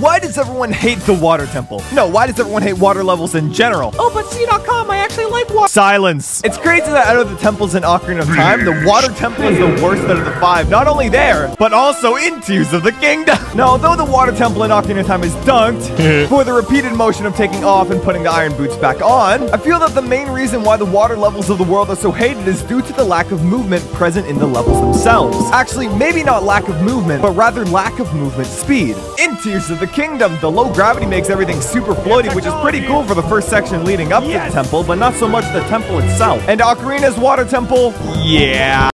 Why does everyone hate the water temple? No, why does everyone hate water levels in general? Oh, but cdotkom, I actually like water. Silence. It's crazy that out of the temples in Ocarina of Time, the water temple is the worst out of the five. Not only there, but also in Tears of the Kingdom. Now, although the water temple in Ocarina of Time is dunked for the repeated motion of taking off and putting the iron boots back on, I feel that the main reason why the water levels of the world are so hated is due to the lack of movement present in the levels themselves. Actually, maybe not lack of movement, but rather lack of movement speed. Tears of the Kingdom, the low gravity makes everything super floaty, which is pretty cool for the first section leading up to the temple, but not so much the temple itself. And Ocarina's water temple, yeah.